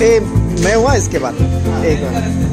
पे मैं हुआ इसके बाद? एक बार।